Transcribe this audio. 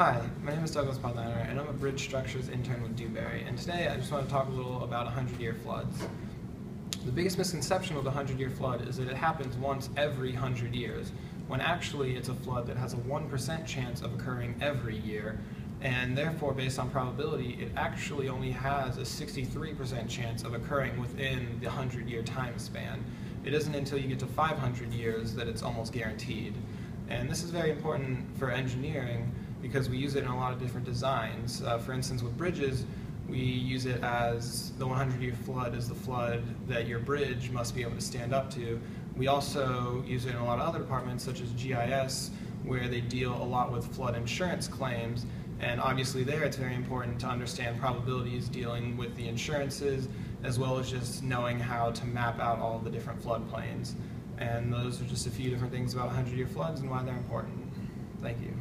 Hi, my name is Douglas Pudleiner, and I'm a bridge structures intern with Dewberry. And today I just want to talk a little about 100-year floods. The biggest misconception of the 100-year flood is that it happens once every 100 years, when actually it's a flood that has a 1% chance of occurring every year, and therefore, based on probability, it actually only has a 63% chance of occurring within the 100-year time span. It isn't until you get to 500 years that it's almost guaranteed. And this is very important for engineering because we use it in a lot of different designs. Uh, for instance, with bridges, we use it as the 100-year flood is the flood that your bridge must be able to stand up to. We also use it in a lot of other departments, such as GIS, where they deal a lot with flood insurance claims. And obviously there it's very important to understand probabilities dealing with the insurances, as well as just knowing how to map out all the different floodplains. And those are just a few different things about 100-year floods and why they're important. Thank you.